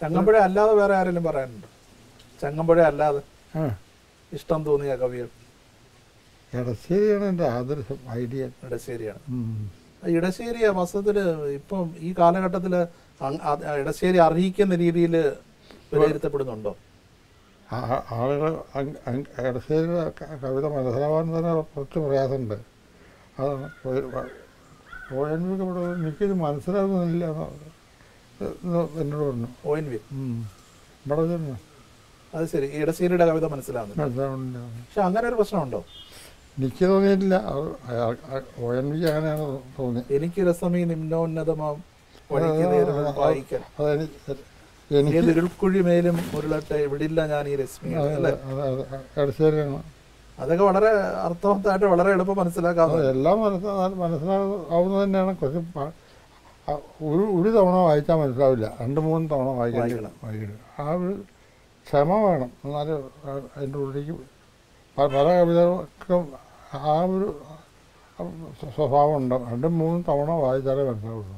ചങ്ങമ്പുഴ അല്ലാതെ വേറെ ആരെങ്കിലും പറയാനുണ്ടോ? ചങ്ങമ്പുഴ അല്ലാതെ ഇഷ്ടം തോന്നിയ കവികൾ. ഇടശ്ശേരിയാണ് എന്റെ ആദർശം ഐഡിയ. ഇടശ്ശേരിയാണ്. ഇടശ്ശേരി വസ്തുത്തിൽ ഇപ്പം ഈ കാലഘട്ടത്തിൽ ഇടശ്ശേരി അർഹിക്കുന്ന രീതിയിൽ വിലയിരുത്തപ്പെടുന്നുണ്ടോ? ആളുകൾ ഇടശ്ശേരിയുടെ കവിത മനസ്സിലാവാൻ തന്നെ കുറച്ച് പ്രയാസമുണ്ട്. അതാണ് ഇവിടെ എനിക്കിത് മനസ്സിലാകുന്നില്ല എന്ന് എന്ന് എന്നോട് പറഞ്ഞു. ഒ എൻ വി. അത് ശരി. ഇടശ്ശേരിയുടെ കവിത മനസ്സിലാവുന്നു. മനസ്സിലാവുന്നില്ല. പക്ഷെ അങ്ങനെ ഒരു പ്രശ്നമുണ്ടോ? എനിക്ക് തോന്നിയിട്ടില്ല. ഒ എൻ വി അങ്ങനെയാണ് തോന്നി എനിക്ക് രസമീ നിമ്നോന്നതമാം. വായിക്കാൻ. എനിക്ക് ഏത് ഇരുൾക്കുഴി മേലും ഉരുളട്ടെ വിടില്ല ഞാൻ ഈ രശ്മി. അതൊക്കെ വളരെ അർത്ഥവത്തായിട്ട് വളരെ എളുപ്പം മനസ്സിലാക്കാവുന്നത്. എല്ലാം മനസ്സിലാ മനസ്സിലാവുന്നത് തന്നെയാണ്. കുറച്ച് ഒരു ഒരു തവണ വായിച്ചാൽ മനസ്സിലാവില്ല. രണ്ട് മൂന്ന് തവണ വായിക്കണം. വായിക്കണം ആ ഒരു ക്ഷമ വേണം. എന്നാലും അതിന്റെ ഉള്ളിലേക്ക് പല കവിതകൾക്കും ആ ഒരു സ്വഭാവം ഉണ്ടാവും രണ്ടും മൂന്നും തവണ വായിച്ചാലേ മനസ്സിലാവുള്ളൂ.